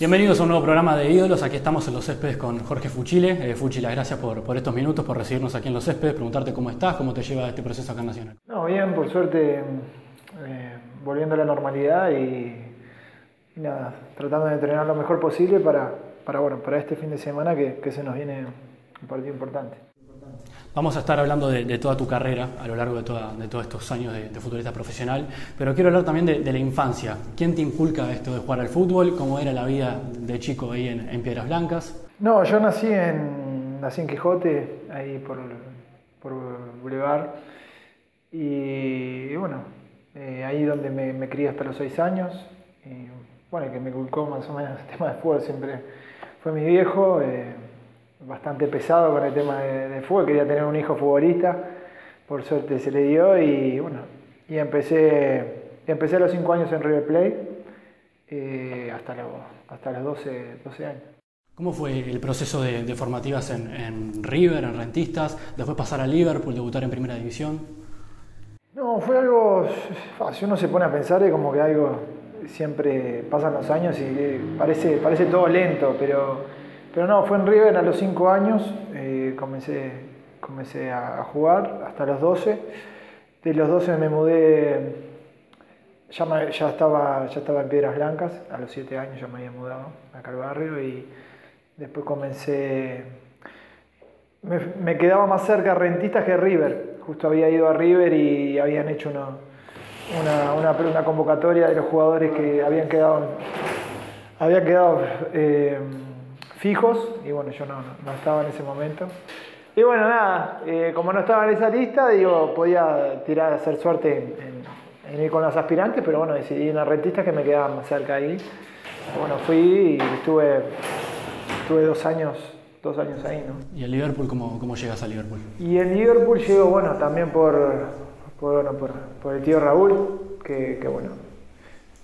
Bienvenidos a un nuevo programa de Ídolos. Aquí estamos en Los Céspedes con Jorge Fuchile. Eh, Fuchi, las gracias por, por estos minutos, por recibirnos aquí en Los Céspedes, preguntarte cómo estás, cómo te lleva este proceso acá en Nacional. No, bien, por suerte, eh, volviendo a la normalidad y, y nada, tratando de entrenar lo mejor posible para, para, bueno, para este fin de semana que, que se nos viene un partido importante. Vamos a estar hablando de, toda tu carrera a lo largo de, todos estos años de, futbolista profesional, pero quiero hablar también de, la infancia. ¿Quién te inculca esto de jugar al fútbol? ¿Cómo era la vida de chico ahí en, Piedras Blancas? No, yo nací en, nací en Quijote, ahí por, por Boulevard. Y, bueno, eh, ahí donde me, me crié hasta los seis años. Bueno, el que me inculcó más o menos el tema de fútbol siempre fue mi viejo, eh, bastante pesado con el tema de, de fútbol. Quería tener un hijo futbolista, por suerte se le dio. Y bueno, y empecé, empecé a los cinco años en River Plate eh, hasta, los, hasta los 12, 12 años. ¿Cómo fue el proceso de, de formativas en, en River, en Rentistas, después pasar a Liverpool, debutar en Primera División? No, fue algo, ah, si uno se pone a pensar es como que algo siempre pasan los años y eh, parece, parece todo lento, pero, pero no, fue en River a los 5 años, eh, comencé, comencé a jugar hasta los 12, de los 12 me mudé, ya, ya, estaba, ya estaba en Piedras Blancas, a los 7 años ya me había mudado acá al barrio y después comencé me, quedaba más cerca Rentistas que River. Justo había ido a River y habían hecho una, una, una- una convocatoria de los jugadores que habían quedado, habían quedado eh, fijos y bueno, yo no, no- estaba en ese momento. Y bueno, nada, eh, como no estaba en esa lista, digo, podía tirar, hacer suerte en, en- en ir con los aspirantes, pero bueno, decidí ir a Rentistas que me quedaba más cerca ahí. Bueno, fui y estuve, estuve dos años, dos años ahí, ¿no? ¿Y el Liverpool, cómo, cómo llegas a Liverpool? Y en Liverpool llego, bueno, también por, por, bueno, por, por el tío Raúl, que, que, bueno,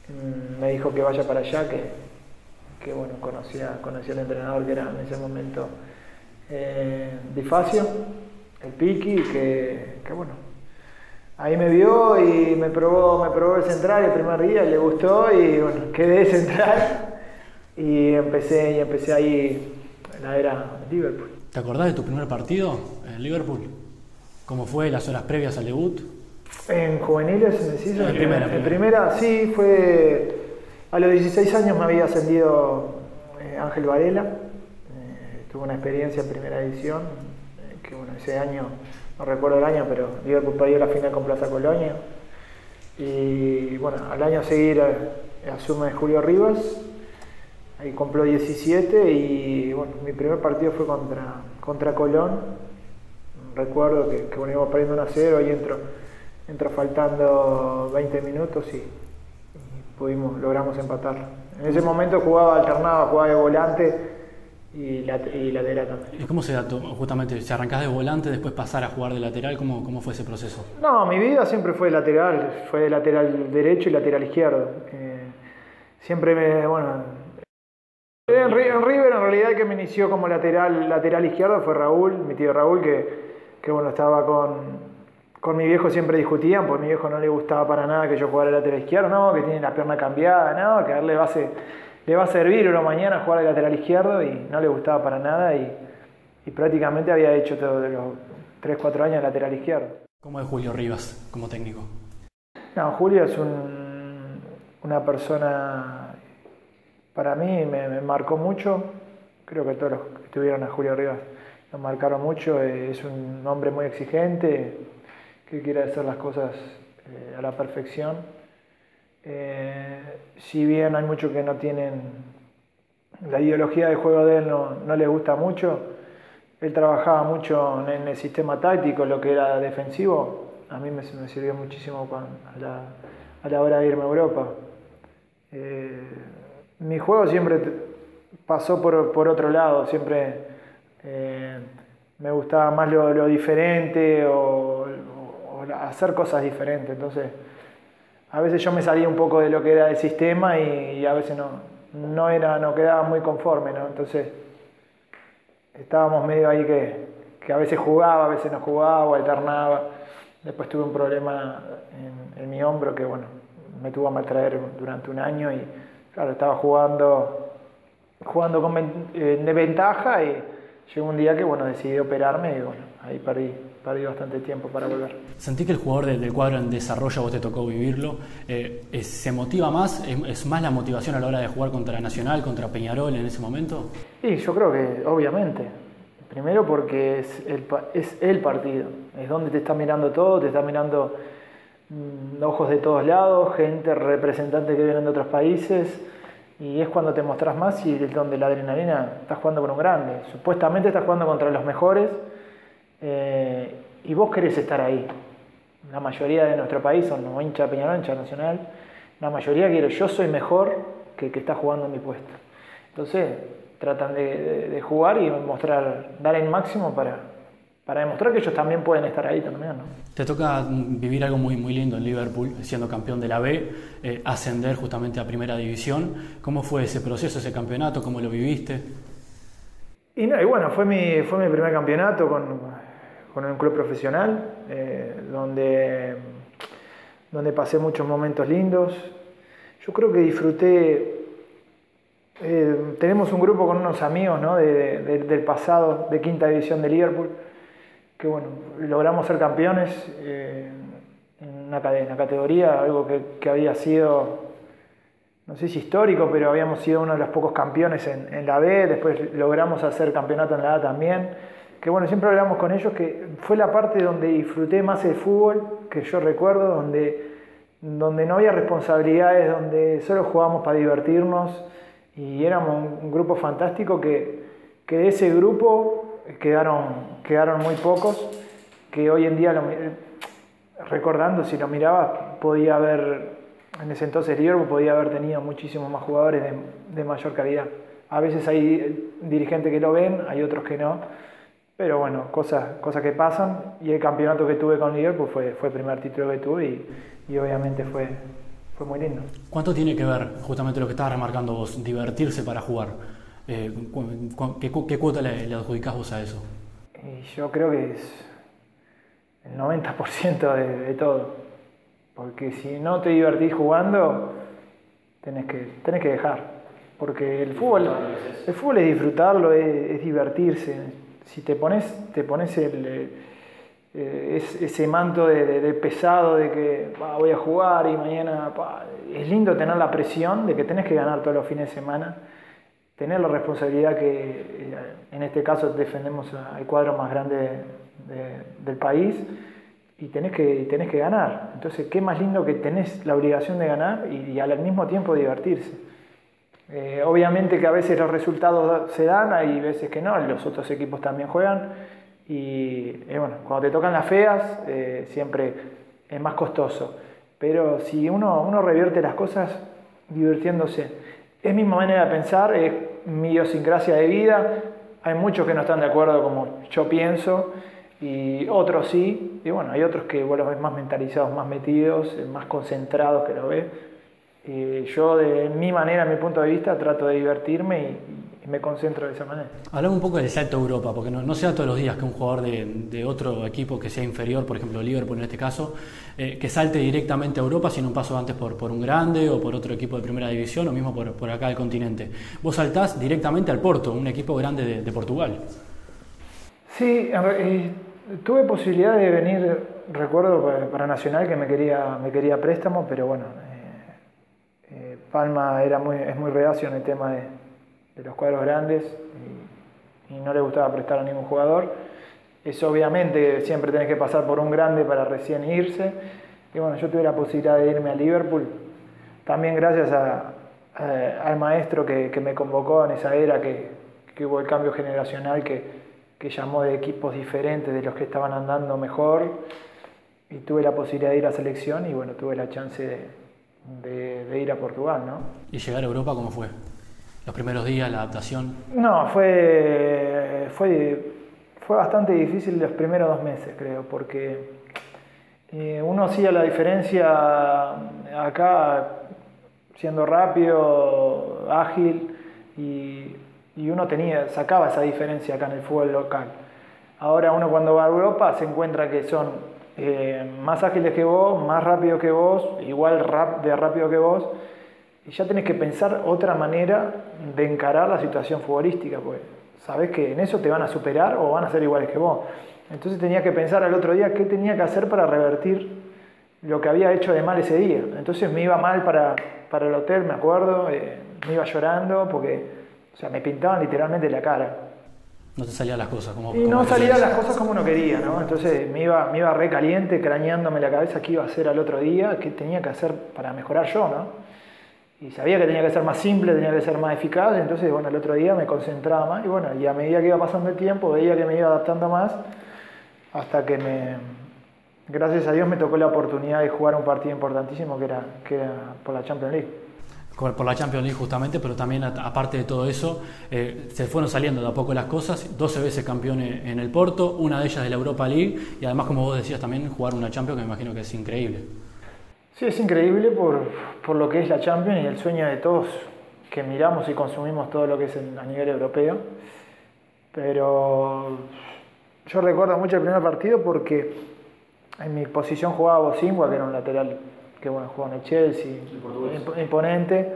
mm, me dijo que vaya para allá, que, que bueno, conocía, conocía al entrenador que era en ese momento eh, Di Facio, el Piqui, que, que bueno, ahí me vio y me probó, me probó el central el primer día, le gustó y bueno, quedé central y empecé, y empecé ahí la era Liverpool. ¿Te acordás de tu primer partido en Liverpool? ¿Cómo fue las horas previas al debut? En juveniles, ¿me decís? En primera, En primera. primera, sí, fue. A los 16 años me había ascendido eh, Ángel Varela. Eh, tuve una experiencia en primera edición, eh, que bueno, ese año, no recuerdo el año, pero Liverpool perdió la final con Plaza Colonia. Y bueno, al año seguir eh, asume Julio Rivas. Ahí compró 17 y bueno, mi primer partido fue contra, contra Colón. Recuerdo que, que íbamos perdiendo 1 a 0 y entro, entro faltando 20 minutos y pudimos, logramos empatar. En ese momento jugaba, alternaba, jugaba de volante y, lat- y lateral también. ¿Y cómo se da justamente, si arrancás de volante, después pasar a jugar de lateral, cómo, cómo fue ese proceso? No, mi vida siempre fue lateral, fue de lateral derecho y lateral izquierdo. Eh, siempre me, bueno, en River en realidad el que me inició como lateral, lateral izquierdo fue Raúl, mi tío Raúl, que, que bueno, estaba con, con mi viejo, siempre discutían, porque a mi viejo no le gustaba para nada que yo jugara de lateral izquierdo, no, que tiene la pierna cambiada, no, que a él le va a, ser- le va a servir una mañana jugar de lateral izquierdo y no le gustaba para nada y, y prácticamente había hecho todos los 3, 4 años de lateral izquierdo. ¿Cómo es Julio Rivas como técnico? No, Julio es un- una persona, para mí me, me marcó mucho, creo que todos los que estuvieron a Julio Rivas lo marcaron mucho, es un hombre muy exigente, que quiere hacer las cosas eh, a la perfección. Eh, si bien hay muchos que no tienen la ideología de juego de él, no, no les gusta mucho, él trabajaba mucho en, el sistema táctico, lo que era defensivo. A mí me, me sirvió muchísimo cuan- a, la, hora de irme a Europa. Eh, mi juego siempre pasó por, por otro lado, siempre me gustaba más lo, lo diferente o, hacer cosas diferentes. Entonces, a veces yo me salía un poco de lo que era el sistema y, a veces no, no, era, no quedaba muy conforme. ¿no? Entonces, estábamos medio ahí que, que a veces jugaba, a veces no jugaba o alternaba. Después tuve un problema en, mi hombro que bueno, me tuvo a maltraer durante un año y claro, estaba jugando jugando con de ventaja y llegó un día que bueno, decidí operarme y bueno, ahí perdí, perdí bastante tiempo para volver. ¿Sentí que el jugador del, cuadro en desarrollo, vos te tocó vivirlo, eh, ¿se motiva más? ¿Es, más la motivación a la hora de jugar contra Nacional, contra Peñarol en ese momento? Sí, yo creo que obviamente. Primero porque es el, es el partido, es donde te está mirando todo, te está mirando mm, ojos de todos lados, gente, representantes que vienen de otros países y es cuando te mostrás más y es donde la adrenalina estás jugando con un grande. Supuestamente estás jugando contra los mejores eh, y vos querés estar ahí. La mayoría de nuestro país son no hincha Peñarol, hincha Nacional. La mayoría quiere, yo soy mejor que el que está jugando en mi puesto. Entonces tratan de, jugar y mostrar, dar el máximo para, para demostrar que ellos también pueden estar ahí también. ¿no? Te toca vivir algo muy, muy lindo en Liverpool, siendo campeón de la B, eh, ascender justamente a Primera División. ¿Cómo fue ese proceso, ese campeonato? ¿Cómo lo viviste? Y, no, y bueno, fue mi, fue mi primer campeonato con, con un club profesional, eh, donde, donde pasé muchos momentos lindos. Yo creo que disfruté, eh, tenemos un grupo con unos amigos ¿no? del pasado, de quinta división de Liverpool, que bueno, logramos ser campeones eh, en, una, categoría, algo que, que, había sido, no sé si histórico, pero habíamos sido uno de los pocos campeones en, en la B, después logramos hacer campeonato en la A también que bueno, siempre hablamos con ellos, que fue la parte donde disfruté más el fútbol, que yo recuerdo, donde, donde no había responsabilidades, donde solo jugábamos para divertirnos y éramos un, grupo fantástico que, que, de ese grupo quedaron, quedaron muy pocos, que hoy en día, recordando, si lo miraba, podía haber, en ese entonces Liverpool podía haber tenido muchísimos más jugadores de, de mayor calidad. A veces hay dirigentes que lo ven, hay otros que no pero bueno, cosas, cosas que pasan y el campeonato que tuve con Liverpool fue, fue el primer título que tuve y, y obviamente fue, fue muy lindo. ¿Cuánto tiene que ver justamente lo que estabas remarcando vos, divertirse para jugar? Eh, ¿qué, ¿qué, cuota le, le, adjudicás vos a eso? Y yo creo que es el 90% de, de, todo. Porque si no te divertís jugando, tenés que, tenés que dejar. Porque el fútbol, el fútbol es disfrutarlo, es, es divertirse si te pones, te pones el, eh, ese manto de, pesado de que voy a jugar y mañana... es lindo tener la presión de que tenés que ganar todos los fines de semana, tener la responsabilidad que eh, en este caso defendemos al cuadro más grande del país y tenés que, tenés que ganar. Entonces, qué más lindo que tenés la obligación de ganar y, y al mismo tiempo divertirse. Eh, obviamente que a veces los resultados se dan, hay veces que no, los otros equipos también juegan. Y bueno, cuando te tocan las feas, eh, siempre es más costoso. Pero si uno, revierte las cosas divirtiéndose, es mi manera de pensar, es mi idiosincrasia de vida. Hay muchos que no están de acuerdo como yo pienso y otros sí. Y bueno, hay otros que vos los más mentalizados, más metidos, más concentrados que lo ves yo de mi manera, mi punto de vista, trato de divertirme y, me concentro de esa manera. Hablamos un poco del salto a Europa, porque no, no sea todos los días que un jugador de, otro equipo que sea inferior, por ejemplo Liverpool en este caso, eh, que salte directamente a Europa sin un paso antes por, por un grande o por otro equipo de primera división o mismo por, por acá del continente. Vos saltás directamente al Porto, un equipo grande de, Portugal. Sí, eh, tuve posibilidad de venir, recuerdo para, Nacional que me quería, me quería préstamo, pero bueno, Palma era muy, es muy reacio en el tema de, los cuadros grandes y, no le gustaba prestar a ningún jugador. Eso obviamente siempre tenés que pasar por un grande para recién irse. Y bueno, yo tuve la posibilidad de irme a Liverpool, también gracias al maestro que, me convocó en esa era que, hubo el cambio generacional que, que llamó de equipos diferentes de los que estaban andando mejor. Y tuve la posibilidad de ir a selección y bueno, tuve la chance de, de, ir a Portugal, ¿no? ¿Y llegar a Europa cómo fue? ¿Los primeros días, la adaptación? No, fue, fue, fue bastante difícil los primeros dos meses, creo, porque eh, uno hacía la diferencia acá siendo rápido, ágil, y, y uno tenía, sacaba esa diferencia acá en el fútbol local. Ahora uno cuando va a Europa se encuentra que son eh, más ágiles que vos, más rápido que vos, igual de rápido que vos, y ya tenés que pensar otra manera de encarar la situación futbolística, porque sabés que en eso te van a superar o van a ser iguales que vos. Entonces tenía que pensar al otro día qué tenía que hacer para revertir lo que había hecho de mal ese día. Entonces me iba mal para, para el hotel, me acuerdo, eh, me iba llorando porque o sea, me pintaban literalmente la cara. No te salían las cosas como Y no salían las cosas como uno quería, ¿no? Entonces me iba, me iba re caliente, crañándome la cabeza qué iba a hacer al otro día, qué tenía que hacer para mejorar yo, ¿no? y sabía que tenía que ser más simple, tenía que ser más eficaz, entonces bueno, el otro día me concentraba más y bueno, y a medida que iba pasando el tiempo veía que me iba adaptando más hasta que me, gracias a Dios me tocó la oportunidad de jugar un partido importantísimo que era, que era por la Champions League. Por la Champions League justamente, pero también aparte de todo eso, eh, se fueron saliendo de a poco las cosas, 12 veces campeón en el Porto, una de ellas de la Europa League y además como vos decías también jugar una Champions que me imagino que es increíble. Sí, es increíble por, por, lo que es la Champions y el sueño de todos que miramos y consumimos todo lo que es a nivel europeo. Pero yo recuerdo mucho el primer partido porque en mi posición jugaba Bosingua, que era un lateral que bueno, jugaba en el Chelsea, imponente.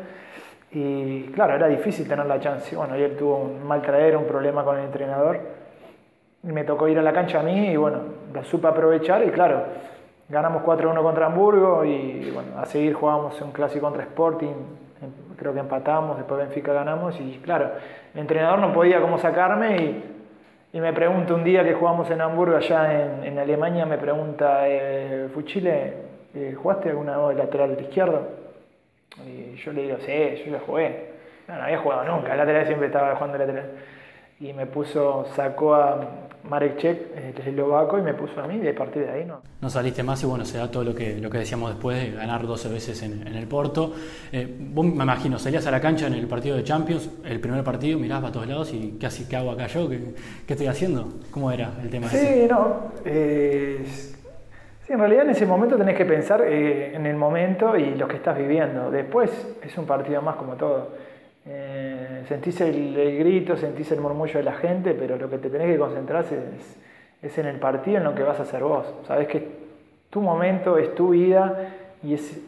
Y claro, era difícil tener la chance. Bueno, y él tuvo un mal traer, un problema con el entrenador. Y me tocó ir a la cancha a mí y bueno, la supe aprovechar y claro, Ganamos 4-1 contra Hamburgo y bueno, a seguir jugamos un clásico contra Sporting, em, creo que empatamos, después Benfica ganamos y claro, el entrenador no podía como sacarme y, y me pregunta un día que jugamos en Hamburgo, allá en, en Alemania, me pregunta, eh, Fuchile, eh, ¿jugaste alguna vez lateral izquierdo? Y yo le digo, sí, yo ya jugué. No, no había jugado nunca, el lateral siempre estaba jugando lateral. Y me puso, sacó a Marek Ček, el eslovaco, y me puso a mí y a partir de ahí no. No saliste más y bueno, se da todo lo que, lo que decíamos después de ganar 12 veces en, el Porto. Eh, vos me imagino, salías a la cancha en el partido de Champions, el primer partido, mirabas para todos lados y ¿qué, qué hago acá yo? ¿Qué, ¿Qué, estoy haciendo? ¿Cómo era el tema? Sí, no. Eh, en realidad en ese momento tenés que pensar eh, en el momento y lo que estás viviendo. Después es un partido más como todo. Eh, sentís el, grito, sentís el murmullo de la gente, pero lo que te tenés que concentrar es, en el partido, en lo que vas a hacer vos. Sabés que tu momento, es tu vida y es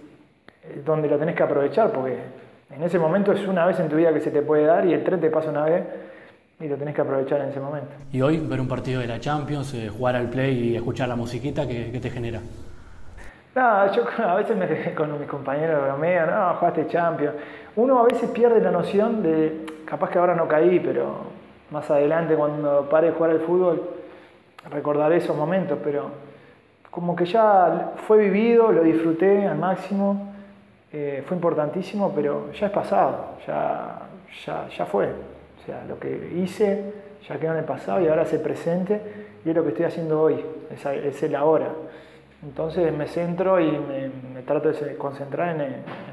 donde lo tenés que aprovechar, porque en ese momento es una vez en tu vida que se te puede dar y el tren te pasa una vez y lo tenés que aprovechar en ese momento. Y hoy ver un partido de la Champions, eh, jugar al play y escuchar la musiquita, ¿qué, qué te genera? No, yo a veces me, con mis compañeros bromeo, no, jugaste Champions. Uno a veces pierde la noción de, capaz que ahora no caí, pero más adelante cuando pare de jugar al fútbol recordaré esos momentos, pero como que ya fue vivido, lo disfruté al máximo, eh, fue importantísimo, pero ya es pasado, ya, ya, ya fue. O sea, lo que hice ya quedó en el pasado y ahora se presente y es lo que estoy haciendo hoy, es, es el ahora. Entonces me centro y me, trato de concentrar en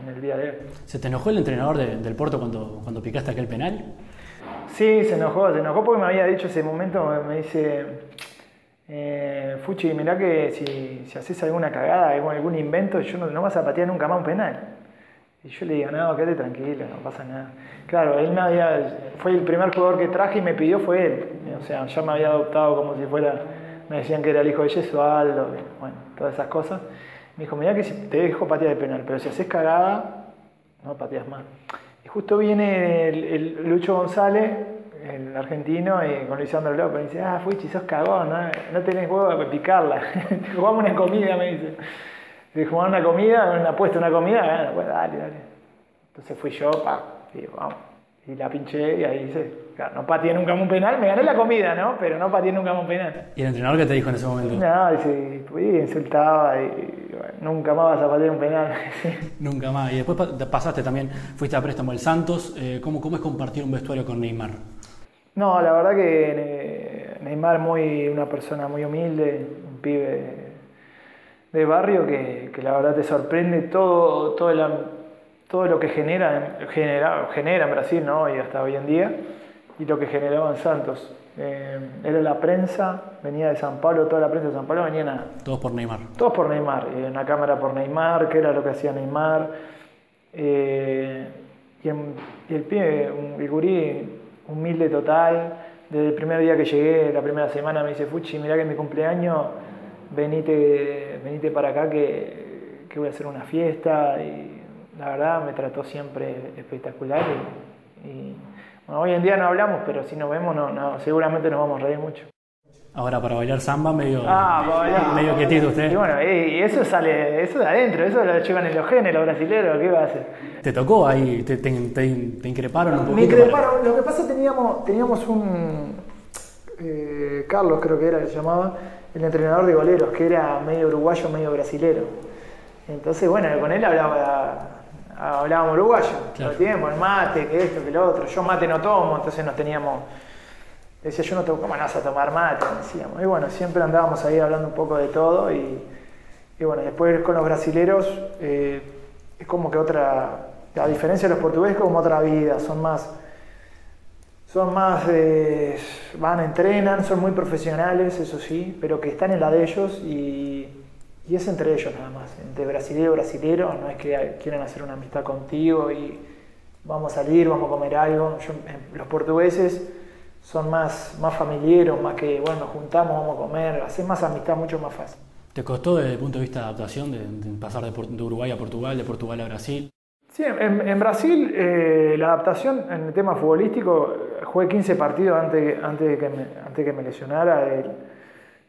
el, día de hoy. ¿Se te enojó el entrenador del Porto cuando, cuando picaste aquel penal? Sí, se enojó, se enojó porque me había dicho ese momento, me dice, eh, Fuchi, mirá que si, si, haces alguna cagada, algún, algún invento, yo no, vas a patear nunca más un penal. Y yo le digo, no, quédate tranquilo, no pasa nada. Claro, él me había, fue el primer jugador que traje y me pidió fue él. O sea, ya me había adoptado como si fuera me decían que era el hijo de Yesualdo, bueno, todas esas cosas. Me dijo, mira que si te dejo patear de penal, pero si haces cagada, no pateas más. Y justo viene el, Lucho González, el argentino, y con Lisandro López, y dice, ah, Fuichi, sos cagón, no, no tenés huevo de picarla. Jugamos una comida, me dice. Jugamos una comida, una apuesta, una comida, bueno, pues dale, dale. Entonces fui yo, pa, y vamos. Y la pinché y ahí dice, claro, no pateé nunca un penal, me gané la comida, ¿no? Pero no pateé nunca un penal. ¿Y el entrenador qué te dijo en ese momento? No, dice, insultaba y nunca más vas a patear un penal. nunca más. Y después pasaste también, fuiste a préstamo el Santos. Eh, ¿cómo, ¿Cómo es compartir un vestuario con Neymar? No, la verdad que Neymar es muy, una persona muy humilde, un pibe de barrio que, que la verdad te sorprende todo, todo lo que genera, genera, genera en Brasil ¿no? y hasta hoy en día, y lo que generaba en Santos. Eh, era la prensa, venía de San Pablo, toda la prensa de San Pablo venía a... Todos por Neymar. Todos por Neymar, y una cámara por Neymar, que era lo que hacía Neymar. Eh, y, el pibe, un, el gurí, humilde total, desde el primer día que llegué, la primera semana, me dice, Fuchi, mirá que es mi cumpleaños, venite, venite para acá que, que voy a hacer una fiesta. Y la verdad me trató siempre espectacular y, hoy en día no hablamos, pero si nos vemos no, seguramente nos vamos a reír mucho. Ahora para bailar samba medio, ah, medio quietito usted. Y bueno, y eso sale, eso de adentro, eso lo llevan en los genes los brasileños, ¿qué va a hacer? ¿Te tocó ahí? ¿Te, te, te, increparon un poquito? Me increparon, lo que pasa teníamos, teníamos un eh, Carlos creo que era, se llamaba, el entrenador de goleros, que era medio uruguayo, medio brasilero. Entonces, bueno, con él hablaba, hablábamos uruguayo, claro. tiempo, el mate, que esto, que lo otro. Yo mate no tomo, entonces nos teníamos decía, yo no tengo cómo vas a tomar mate, decíamos. Y bueno, siempre andábamos ahí hablando un poco de todo y, bueno, después con los brasileros eh, es como que otra, a diferencia de los portugueses, como otra vida, son más, son más, van, entrenan, son muy profesionales, eso sí, pero que están en la de ellos y, y es entre ellos nada más, entre brasilero y brasilero, no es que quieran hacer una amistad contigo y vamos a salir, vamos a comer algo. los portugueses son más, más familiares, más que, bueno, nos juntamos, vamos a comer, hacer más amistad mucho más fácil. ¿Te costó desde el punto de vista de adaptación, de, pasar de, Uruguay a Portugal, de Portugal a Brasil? Sí, en, Brasil eh, la adaptación en el tema futbolístico, jugué 15 partidos antes, antes, de, que me, antes que me lesionara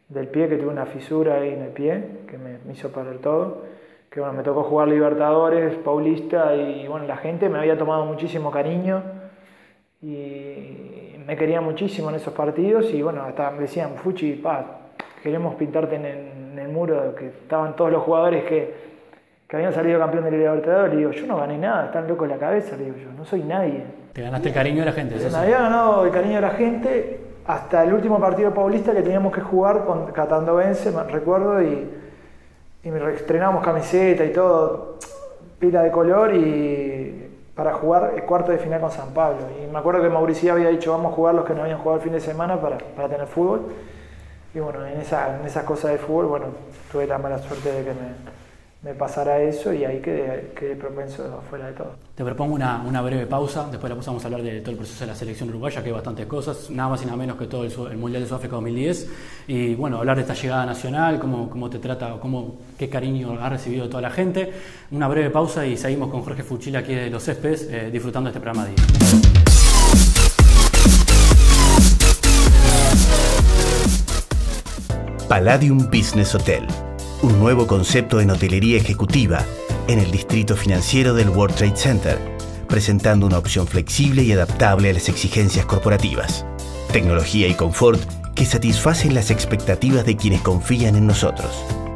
del pie, que tuve una fisura ahí en el pie, que me, me hizo perder todo. Que bueno, me tocó jugar Libertadores, Paulista, y bueno, la gente me había tomado muchísimo cariño y me quería muchísimo en esos partidos y bueno, hasta me decían, Fuchi, pa, queremos pintarte en el, muro, que estaban todos los jugadores que, que habían salido campeón de la Libertadores, y digo, yo no gané nada, están locos en la cabeza, le digo yo, no soy nadie. Te ganaste el cariño de la gente. Me había ganado el cariño de la gente hasta el último partido paulista que teníamos que jugar con Catando Vence, me recuerdo, y, y estrenamos camiseta y todo, pila de color y para jugar el cuarto de final con San Pablo. Y me acuerdo que Mauricio había dicho, vamos a jugar los que no habían jugado el fin de semana para, para tener fútbol. Y bueno, en, esa, en esas cosas de fútbol, bueno, tuve la mala suerte de que me, me pasara eso y ahí quedé, quedé propenso fuera de todo. Te propongo una, una, breve pausa, después la vamos a hablar de todo el proceso de la selección uruguaya, que hay bastantes cosas, nada más y nada menos que todo el, Mundial de Sudáfrica 2010, y bueno, hablar de esta llegada nacional, cómo, cómo te trata, cómo, qué cariño ha recibido toda la gente. Una breve pausa y seguimos con Jorge Fuchila aquí de Los Céspedes, eh, disfrutando de este programa de día. Palladium Business Hotel un nuevo concepto en hotelería ejecutiva en el distrito financiero del World Trade Center, presentando una opción flexible y adaptable a las exigencias corporativas. Tecnología y confort que satisfacen las expectativas de quienes confían en nosotros.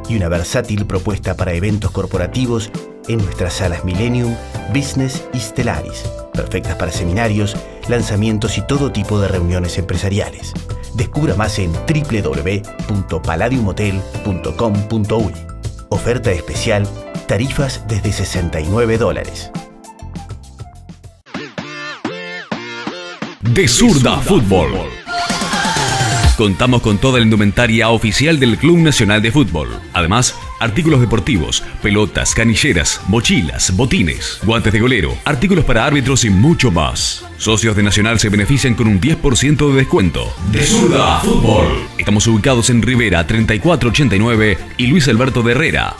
Y una versátil propuesta para eventos corporativos en nuestras salas Millennium, Business y Stellaris, perfectas para seminarios, lanzamientos y todo tipo de reuniones empresariales. Descubra más en www.palladiumhotel.com.uy. Oferta especial, tarifas desde 69 dólares. De Zurda Fútbol. Contamos con toda la indumentaria oficial del Club Nacional de Fútbol. Además, artículos deportivos, pelotas, canilleras, mochilas, botines, guantes de golero, artículos para árbitros y mucho más. Socios de Nacional se benefician con un 10% de descuento. De Zurda Fútbol. Estamos ubicados en Rivera 3489 y Luis Alberto de Herrera.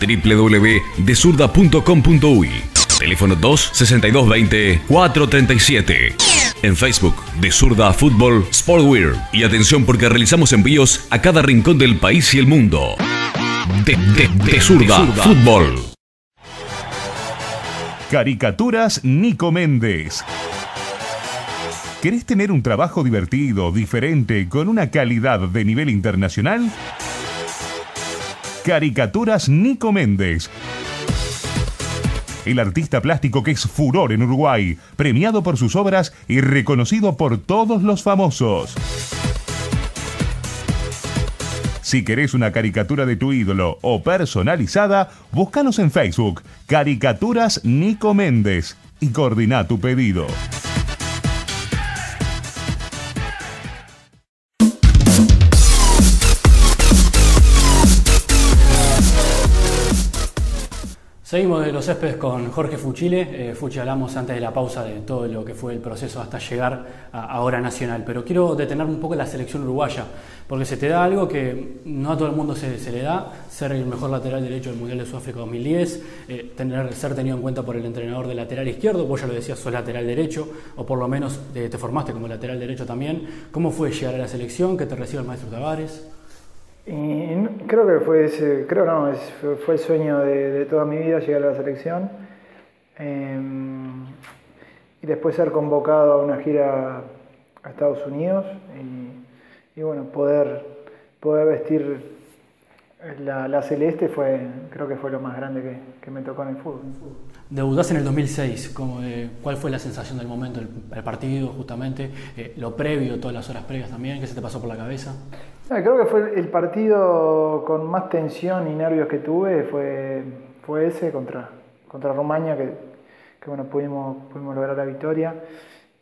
www.desurda.com.uy Teléfono 2 6220 437 en Facebook de Zurda Fútbol Sportwear. Y atención porque realizamos envíos a cada rincón del país y el mundo. De, de, Zurda Fútbol. Caricaturas Nico Méndez. ¿Querés tener un trabajo divertido, diferente, con una calidad de nivel internacional? Caricaturas Nico Méndez el artista plástico que es furor en Uruguay, premiado por sus obras y reconocido por todos los famosos. Si querés una caricatura de tu ídolo o personalizada, búscanos en Facebook, Caricaturas Nico Méndez, y coordina tu pedido. Seguimos de los céspedes con Jorge Fuchile. Eh, Fuchi, hablamos antes de la pausa de todo lo que fue el proceso hasta llegar a, Hora Nacional, pero quiero detener un poco la selección uruguaya, porque se te da algo que no a todo el mundo se, le da, ser el mejor lateral derecho del Mundial de Sudáfrica 2010, eh, tener, ser tenido en cuenta por el entrenador de lateral izquierdo, vos ya lo decías, sos lateral derecho, o por lo menos te, te formaste como lateral derecho también. ¿Cómo fue llegar a la selección, que te reciba el maestro Tavares? Y creo que fue ese, creo no, fue el sueño de, toda mi vida llegar a la selección. Em, y después ser convocado a una gira a Estados Unidos y, bueno, poder, poder vestir la, celeste fue, creo que fue lo más grande que, me tocó en el fútbol. Debutás en el 2006, como, ¿cuál fue la sensación del momento, el, partido justamente, eh, lo previo, todas las horas previas también, qué se te pasó por la cabeza? creo que fue el partido con más tensión y nervios que tuve, fue, fue ese contra, contra Romaña, que, bueno, pudimos, pudimos lograr la victoria.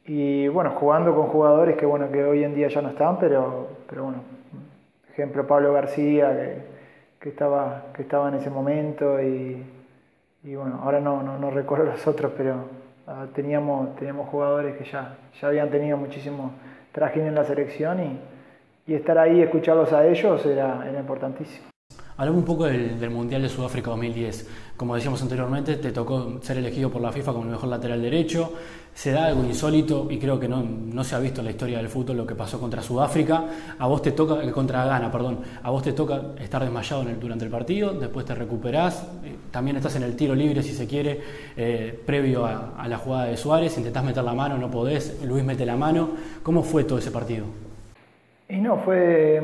Y bueno, jugando con jugadores que bueno, que hoy en día ya no están, pero, pero bueno, ejemplo Pablo García, que, estaba, que estaba en ese momento, y, bueno, ahora no, no, recuerdo los otros, pero ah, teníamos, teníamos jugadores que ya, ya habían tenido muchísimo trajín en la selección y, y estar ahí y escucharlos a ellos era, era importantísimo. Hablamos un poco del, Mundial de Sudáfrica 2010. Como decíamos anteriormente, te tocó ser elegido por la FIFA como el mejor lateral derecho. Se da algo insólito y creo que no, no se ha visto en la historia del fútbol lo que pasó contra Sudáfrica. A vos te toca, eh, contra Ghana, perdón, a vos te toca estar desmayado en el, durante el partido, después te recuperás, eh, también estás en el tiro libre si se quiere, eh, previo a, a la jugada de Suárez, intentás meter la mano, no podés, Luis mete la mano. ¿Cómo fue todo ese partido? Y no, fue.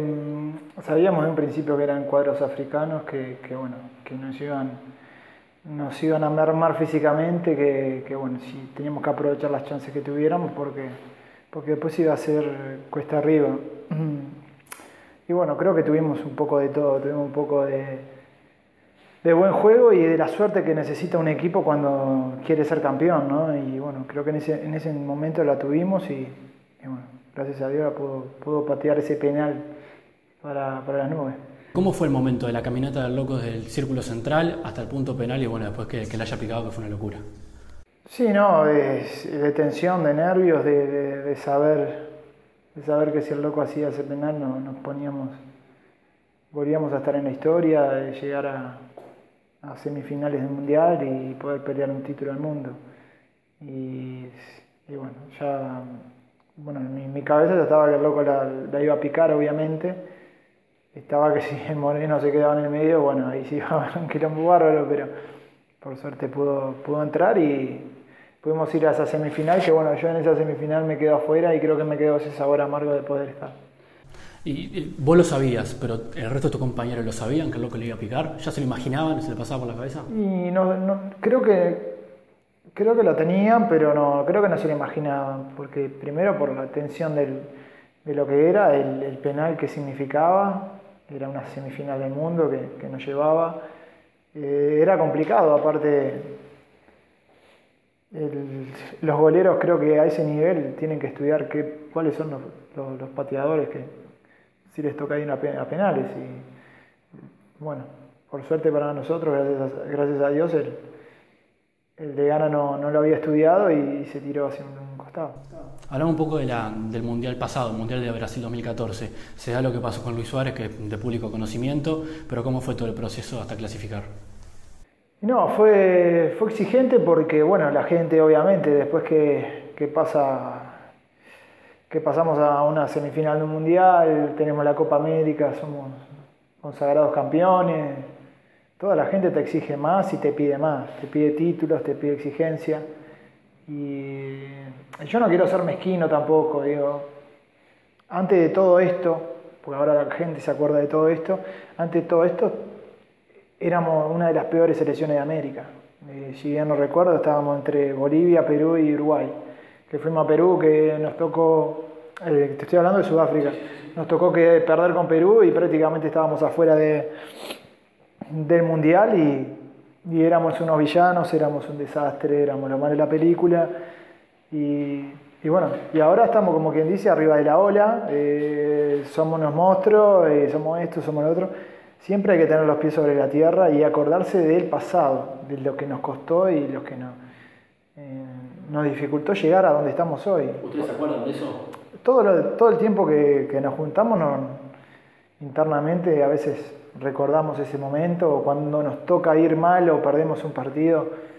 Sabíamos en un principio que eran cuadros africanos que, bueno, que nos iban, nos iban a mermar físicamente, que, bueno, si teníamos que aprovechar las chances que tuviéramos porque, porque después iba a ser cuesta arriba. Y bueno, creo que tuvimos un poco de todo, tuvimos un poco de, de buen juego y de la suerte que necesita un equipo cuando quiere ser campeón, ¿no? Y bueno, creo que en ese, en ese momento la tuvimos y bueno, gracias a Dios pudo, patear ese penal para, las nubes. ¿Cómo fue el momento de la caminata del loco desde el círculo central hasta el punto penal y bueno, después que, que le haya picado que fue una locura? Sí, no, de tensión, de nervios, de, saber de saber que si el loco hacía ese penal no, nos poníamos, volvíamos a estar en la historia, de llegar a, semifinales del Mundial y poder pelear un título del mundo. Y, y bueno, ya bueno, en mi, cabeza ya estaba que el loco la, iba a picar, obviamente. Estaba que si el Moreno se quedaba en el medio, bueno, ahí sí iba a haber un quilombo bárbaro, pero por suerte pudo, pudo entrar y pudimos ir a esa semifinal, que bueno, yo en esa semifinal me quedo afuera y creo que me quedó ese sabor amargo de poder estar. Y, vos lo sabías, pero el resto de tus compañeros lo sabían que el loco le iba a picar, ¿ya se lo imaginaban? ¿Se le pasaba por la cabeza? Y no, no creo que Creo que lo tenían, pero no, creo que no se lo imaginaban, porque primero por la tensión del, de lo que era, el, penal que significaba, era una semifinal del mundo que, nos llevaba, eh, era complicado, aparte los goleros creo que a ese nivel tienen que estudiar qué, cuáles son los, los, pateadores que si les toca ir a, penales. Y bueno, por suerte para nosotros, gracias gracias a Dios, el, el de Gana no, lo había estudiado y se tiró hacia un Hablamos un poco de la, del Mundial pasado, el Mundial de Brasil 2014. Se da lo que pasó con Luis Suárez, que es de público conocimiento, pero ¿cómo fue todo el proceso hasta clasificar? No, fue, fue exigente porque, bueno, la gente obviamente después que, que pasa que pasamos a una semifinal de un mundial, tenemos la Copa América, somos consagrados campeones, toda la gente te exige más y te pide más, te pide títulos, te pide exigencia. Y yo no quiero ser mezquino tampoco, digo, antes de todo esto, porque ahora la gente se acuerda de todo esto, antes de todo esto éramos una de las peores selecciones de América. Eh, si bien no recuerdo, estábamos entre Bolivia, Perú y Uruguay. Que fuimos a Perú, que nos tocó, eh, te estoy hablando de Sudáfrica, nos tocó que perder con Perú y prácticamente estábamos afuera de, del mundial y, éramos unos villanos, éramos un desastre, éramos lo malo de la película. Y, bueno, y ahora estamos como quien dice arriba de la ola, eh, somos unos monstruos, eh, somos esto, somos lo otro. siempre hay que tener los pies sobre la tierra y acordarse del pasado, de lo que nos costó y lo que no, eh, nos dificultó llegar a donde estamos hoy. ¿Ustedes se acuerdan de eso? Todo, todo el tiempo que, nos juntamos internamente a veces recordamos ese momento o cuando nos toca ir mal o perdemos un partido.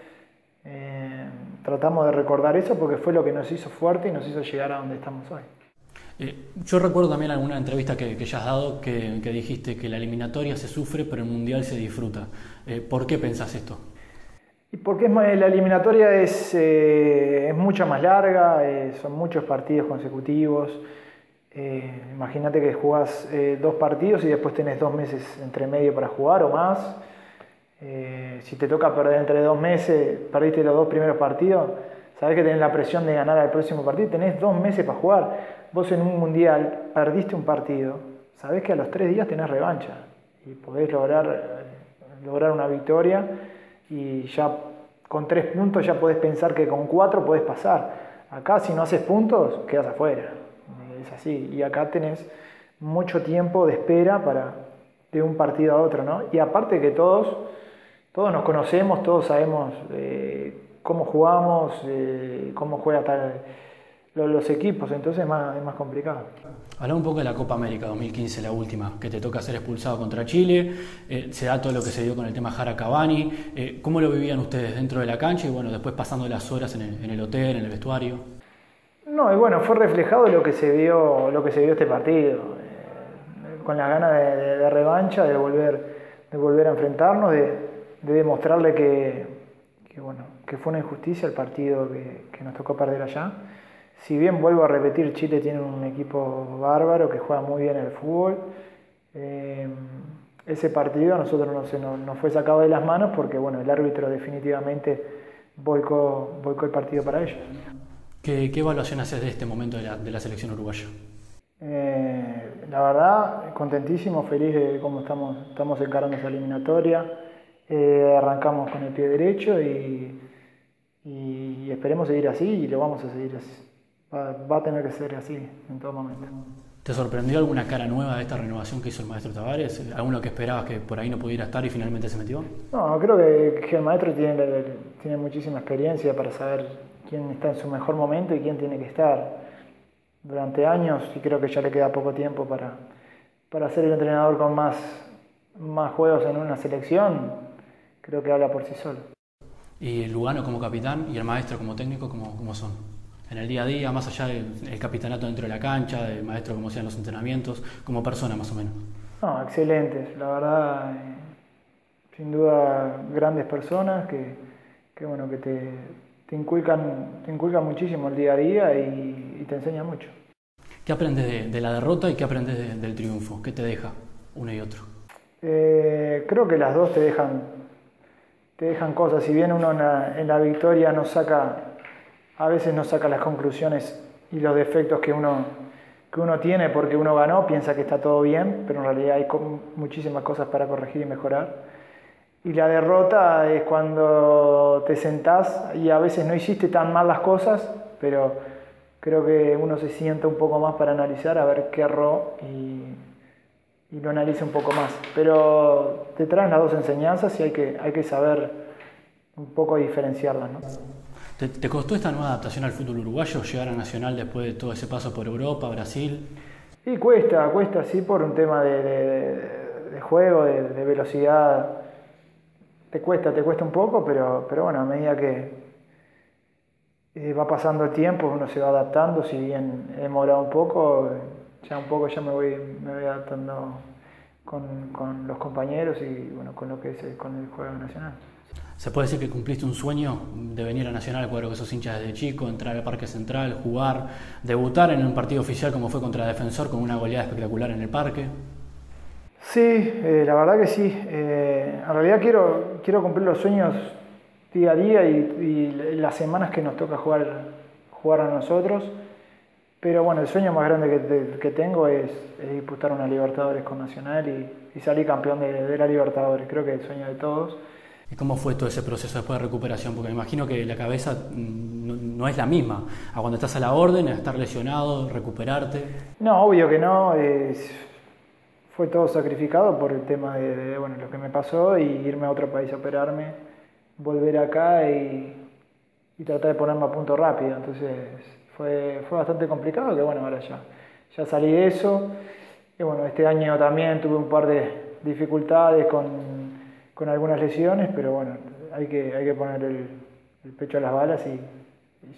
Eh, tratamos de recordar eso porque fue lo que nos hizo fuerte y nos hizo llegar a donde estamos hoy. Eh, yo recuerdo también alguna entrevista que, ya has dado que, dijiste que la eliminatoria se sufre pero el mundial se disfruta. Eh, ¿Por qué pensás esto? Y porque es, la eliminatoria es, eh, es mucho más larga, son muchos partidos consecutivos. Imagínate que jugás dos partidos y después tenés dos meses entre medio para jugar o más. Si te toca perder entre dos meses, perdiste los dos primeros partidos, sabés que tenés la presión de ganar al próximo partido, tenés dos meses para jugar vos en un mundial perdiste un partido, sabés que a los tres días tenés revancha y podés lograr, lograr una victoria y ya con tres puntos ya podés pensar que con cuatro podés pasar. Acá si no haces puntos, quedas afuera. Es así. Y acá tenés mucho tiempo de espera para de un partido a otro, ¿no? Y aparte que todos, todos nos conocemos, todos sabemos eh, cómo jugamos, eh, cómo juega tal los, equipos, entonces es más, es más complicado. Habla un poco de la Copa América 2015, la última, que te toca ser expulsado contra Chile, eh, se da todo lo que se dio con el tema Jara Cavani, ¿cómo lo vivían ustedes dentro de la cancha y bueno, después pasando las horas en el, hotel, en el vestuario? No, y bueno, fue reflejado lo que se vio, lo que se vio este partido, con las ganas de, revancha, de volver, de volver a enfrentarnos, de, demostrarle que, bueno, que fue una injusticia el partido que, que nos tocó perder allá si bien vuelvo a repetir, Chile tiene un equipo bárbaro que juega muy bien el fútbol. Eh, ese partido a nosotros no se nos, fue sacado de las manos porque bueno, el árbitro definitivamente volcó, el partido para ellos. ¿Qué, evaluación haces de este momento de la, selección uruguaya? Eh, la verdad, contentísimo, feliz de cómo estamos, estamos encarando esa eliminatoria. Eh, arrancamos con el pie derecho y, y esperemos seguir así y lo vamos a seguir así va, a tener que ser así en todo momento. ¿Te sorprendió alguna cara nueva de esta renovación que hizo el maestro Tavares? ¿Alguno que esperabas que por ahí no pudiera estar y finalmente se metió? No, creo que, el maestro tiene, tiene muchísima experiencia para saber quién está en su mejor momento y quién tiene que estar. Durante años y creo que ya le queda poco tiempo para, para ser el entrenador con más, más juegos en una selección, creo que habla por sí solo. ¿Y Lugano como capitán y el maestro como técnico, cómo, cómo son? en el día a día, más allá del capitanato dentro de la cancha, del maestro como hacían los entrenamientos, como persona más o menos? No, excelentes, la verdad, eh, sin duda grandes personas que, que bueno, que te, te, inculcan, te inculcan muchísimo el día a día y, te enseñan mucho. ¿Qué aprendes de, la derrota y qué aprendes del triunfo? ¿Qué te deja uno y otro? Eh, creo que las dos te dejan, te dejan cosas. Si bien uno en la victoria no saca a veces no saca las conclusiones y los defectos que uno, que uno tiene porque uno ganó, piensa que está todo bien, pero en realidad hay muchísimas cosas para corregir y mejorar. Y la derrota es cuando te sentás y a veces no hiciste tan mal las cosas, pero creo que uno se sienta un poco más para analizar, a ver qué erró y, y lo analiza un poco más. Pero te traen las dos enseñanzas y hay que, hay que saber un poco diferenciarlas. ¿no? ¿Te, costó esta nueva adaptación al fútbol uruguayo, llegar a Nacional después de todo ese paso por Europa, Brasil? Sí, cuesta, cuesta, sí, por un tema de, juego, de, velocidad. Te cuesta, te cuesta un poco, pero, pero bueno, a medida que eh, va pasando el tiempo, uno se va adaptando, si bien he demorado un poco, ya un poco ya me voy, me voy adaptando con, con los compañeros y bueno, con lo que es con el juego nacional. ¿Se puede decir que cumpliste un sueño de venir a Nacional, cuadro que sos hincha desde chico, entrar al Parque Central, jugar, debutar en un partido oficial como fue contra Defensor con una goleada espectacular en el parque? Sí, eh, la verdad que sí. Eh, en realidad quiero, quiero cumplir los sueños día a día y, las semanas que nos toca jugar, jugar a nosotros. Pero bueno, el sueño más grande que, tengo es, disputar una Libertadores con Nacional y, salir campeón de, de la Libertadores. Creo que es el sueño de todos. ¿Y cómo fue todo ese proceso después de recuperación? Porque me imagino que la cabeza mm, no, es la misma a cuando estás a la orden, a estar lesionado, recuperarte. No, obvio que no. fue todo sacrificado por el tema de, bueno, lo que me pasó y irme a otro país a operarme, volver acá y, tratar de ponerme a punto rápido. Entonces fue, fue bastante complicado, que bueno, ahora ya, ya salí de eso. Y bueno, este año también tuve un par de dificultades con, con algunas lesiones, pero bueno, hay que, hay que poner el, el pecho a las balas y,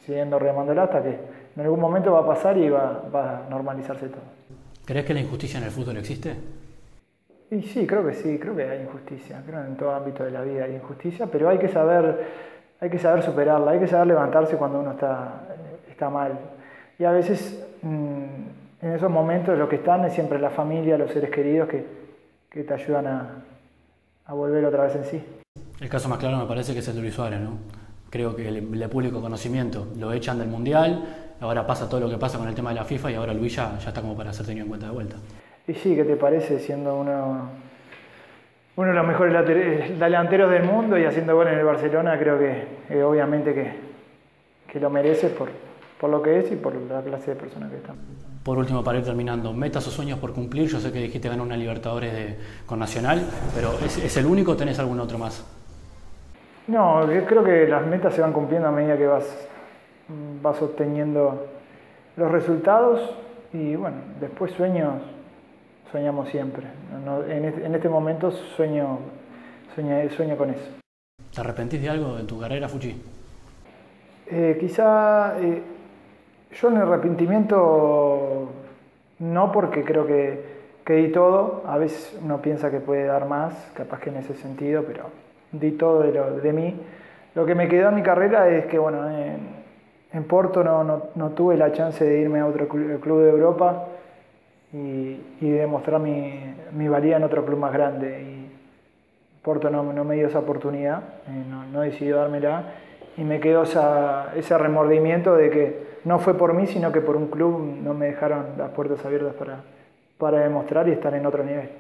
siguiendo remándola hasta que en algún momento va a pasar y va, va a normalizarse todo. ¿Crees que la injusticia en el fútbol existe? Y sí, creo que sí, creo que hay injusticia, creo que en todo ámbito de la vida hay injusticia, pero hay que saber, hay que saber superarla, hay que saber levantarse cuando uno está, está mal. Y a veces mm, en esos momentos lo que están es siempre la familia, los seres queridos que, que te ayudan a, a, volver otra vez en sí. El caso más claro me parece que es el de Luis Suárez, ¿no? Creo que el, público conocimiento lo echan del Mundial, ahora pasa todo lo que pasa con el tema de la FIFA y ahora Luis ya, ya está como para ser tenido en cuenta de vuelta. Y sí, ¿qué te parece siendo uno, uno de los mejores delanteros del mundo y haciendo gol en el Barcelona? Creo que obviamente que, que, lo merece por, por lo que es y por la clase de persona que está. Por último, para ir terminando, metas o sueños por cumplir. Yo sé que dijiste ganar una Libertadores de, con Nacional, pero ¿es, ¿es el único o tenés algún otro más? No, creo que las metas se van cumpliendo a medida que vas, vas obteniendo los resultados y bueno, después sueños, soñamos siempre. Este, en, este, momento sueño, sueño, sueño, con eso. ¿Te arrepentís de algo de tu carrera, Fuchi? Eh, quizá eh, yo en el arrepentimiento no porque creo que, di todo, a veces uno piensa que puede dar más, capaz que en ese sentido, pero di todo de, lo, de mí. Lo que me quedó en mi carrera es que, bueno, en, Porto no, no, tuve la chance de irme a otro club de Europa y, y demostrar mi, mi, valía en otro club más grande. Y Porto no, no me dio esa oportunidad, eh, no, no decidió dármela y me quedó esa, ese remordimiento de que no fue por mí, sino que por un club no me dejaron las puertas abiertas para, para demostrar y estar en otro nivel.